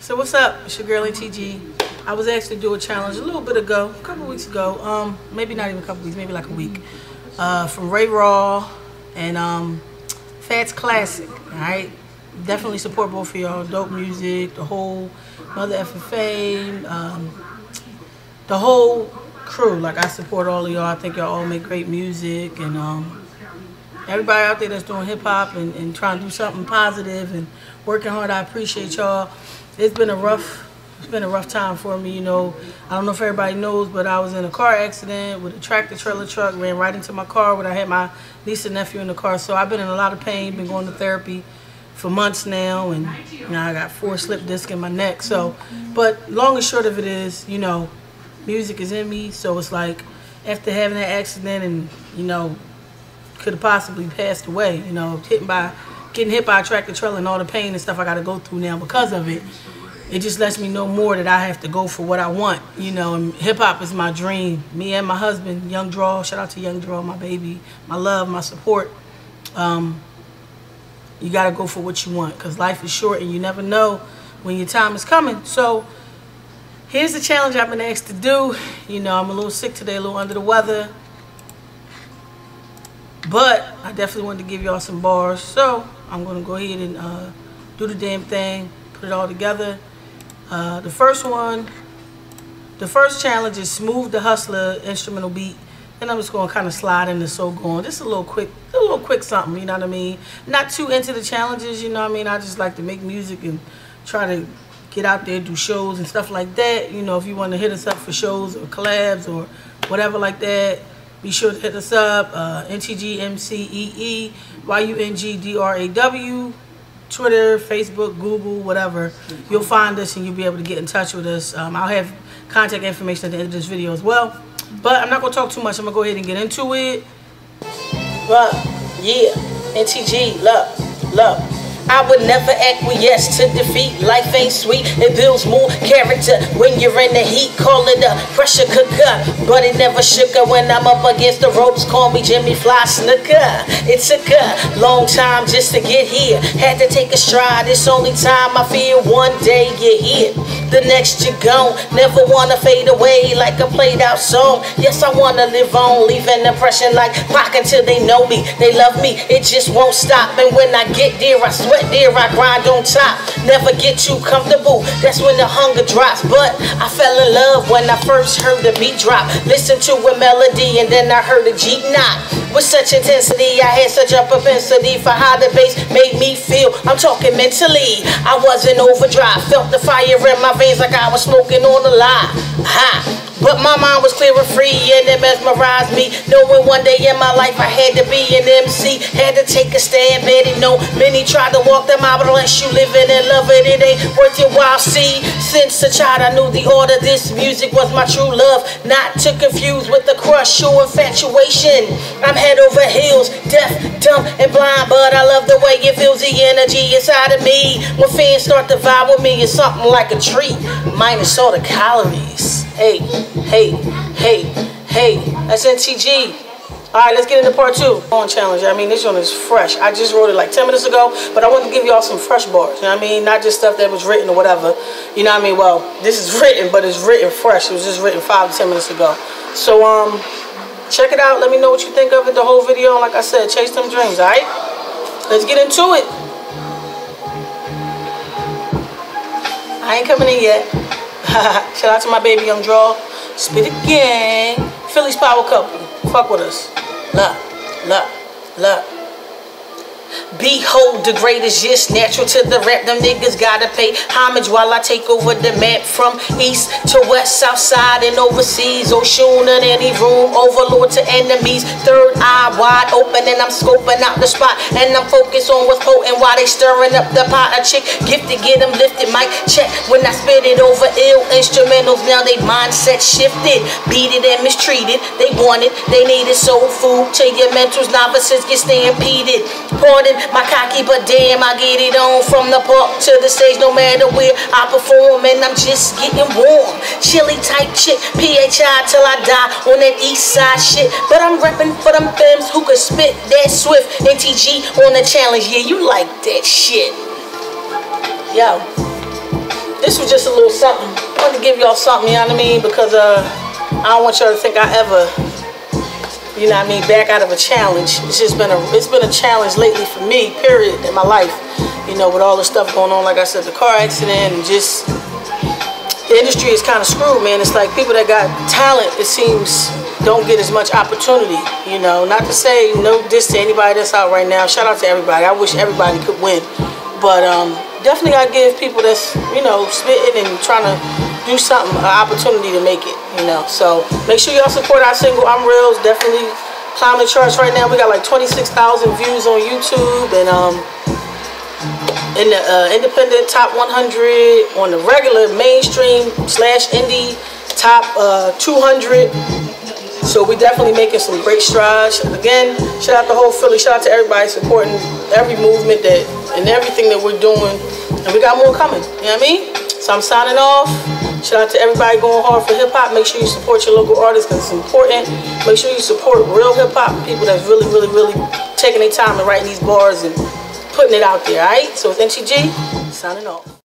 So what's up? It's your girl NTG. I was asked to do a challenge a little bit ago, a couple weeks ago. Um, maybe not even a couple weeks, maybe like a week. Uh, from Ray Raw and um, Fats Classic. All right, definitely support both of y'all. Dope music, the whole Mother FFA, um, the whole crew. Like I support all of y'all. I think y'all all make great music and um, everybody out there that's doing hip hop and, and trying to do something positive and working hard. I appreciate y'all. It's been a rough it's been a rough time for me, you know. I don't know if everybody knows, but I was in a car accident with a tractor trailer truck, ran right into my car when I had my niece and nephew in the car. So I've been in a lot of pain, been going to therapy for months now, and know, I got four slip discs in my neck. So, but long and short of it is, you know, music is in me. So it's like after having that accident and, you know, could have possibly passed away, you know, hit by, getting hit by a tractor trailer and all the pain and stuff I got to go through now because of it it just lets me know more that I have to go for what I want, you know, and hip hop is my dream. Me and my husband, Yung Draw, shout out to Yung Draw, my baby, my love, my support. Um, you got to go for what you want because life is short and you never know when your time is coming. So here's the challenge I've been asked to do. You know, I'm a little sick today, a little under the weather. But I definitely wanted to give y'all some bars. So I'm going to go ahead and uh, do the damn thing, put it all together. Uh, the first one, the first challenge is Smooth da Hustler instrumental beat. And I'm just going to kind of slide into So Gone. Just a little quick, a little quick something, you know what I mean? Not too into the challenges, you know what I mean? I just like to make music and try to get out there, do shows and stuff like that. You know, if you want to hit us up for shows or collabs or whatever like that, be sure to hit us up. Uh. Twitter, Facebook, Google, whatever, you'll find us and you'll be able to get in touch with us. Um, I'll have contact information at the end of this video as well. But I'm not going to talk too much. I'm going to go ahead and get into it. But, yeah, NTG, love, love. I would never acquiesce to defeat. Life ain't sweet, it builds more character when you're in the heat. Call it a pressure cooker, but it never shook when I'm up against the ropes. Call me Jimmy Fly Snuka. It took a long time just to get here. Had to take a stride. It's only time I feel one day you're here. The next you're gone. Never wanna fade away like a played out song. Yes, I wanna live on, leave an impression like Pac until they know me. They love me, it just won't stop. And when I get there, I sweat there, I grind on top. Never get too comfortable, that's when the hunger drops. But I fell in love when I first heard the beat drop. Listen to a melody and then I heard a G knock. With such intensity, I had such a propensity for how the bass made me feel. I'm talking mentally. I was in overdrive, felt the fire in my veins like I was smoking on a lie. Ha! But my mind was clear and free and it mesmerized me. Knowing one day in my life I had to be an MC. Had to take a stand. It no many tried to walk them out, but unless you living and it it ain't worth your while. See, since a child I knew the order. This music was my true love. Not to confuse with the crush or infatuation. I'm head over heels, deaf, dumb, and blind. But I love the way it feels the energy inside of me. When fans start to vibe with me, it's something like a treat. Minus all the calories. Hey hey, hey, hey. That's NTG. All right, let's get into part two. On challenge. I mean, this one is fresh. I just wrote it like 10 minutes ago, but I wanted to give y'all some fresh bars. You know what I mean? Not just stuff that was written or whatever. You know what I mean? Well, this is written, but it's written fresh. It was just written five to 10 minutes ago. So, um, check it out. Let me know what you think of it, the whole video. Like I said, chase them dreams, all right? Let's get into it. I ain't coming in yet. Shout out to my baby Yung Draw. Spittagang. Philly's power couple. Fuck with us. Love, love, love. Behold, the greatest, just natural to the rap. Them niggas gotta pay homage while I take over the map from east to west, south side, and overseas. Ocean in any room, overlord to enemies. Third eye wide open, and I'm scoping out the spot. And I'm focused on what's potent while they stirring up the pot. A chick gifted, get them lifted. Mic check when I spit it over ill instrumentals. Now they mindset shifted, beat it and mistreated. They want it, they need it. Soul food to your mentals. Novices get stampeded. Pardon my cocky, but damn, I get it on from the park to the stage, no matter where I perform, and I'm just getting warm. Chilly type chick, PHI till I die on that east side shit. But I'm repping for them femmes who can spit that swift. NTG on the challenge, yeah, you like that shit. Yo, this was just a little something. I wanted to give y'all something, you know what I mean? Because uh, I don't want y'all to think I ever, you know what I mean, back out of a challenge. It's just been a, it's been a challenge lately for me, period, in my life. You know, with all the stuff going on, like I said, the car accident and just, the industry is kind of screwed, man. It's like people that got talent, it seems, don't get as much opportunity, you know. Not to say no diss to anybody that's out right now. Shout out to everybody. I wish everybody could win. But um, definitely I give people that's, you know, spitting and trying to do something, an opportunity to make it, you know. So make sure y'all support our single, I'm Real. Definitely climbing the charts right now. We got like 26,000 views on YouTube and um, in the uh, independent top 100, on the regular mainstream slash indie top uh, 200. So we're definitely making some great strides. Again, shout out to whole Philly. Shout out to everybody supporting every movement that and everything that we're doing. And we got more coming. You know what I mean? So I'm signing off. Shout out to everybody going hard for hip hop. Make sure you support your local artists because it's important. Make sure you support real hip hop people that's really, really, really taking their time and writing these bars and putting it out there. All right? So it's NTG signing off.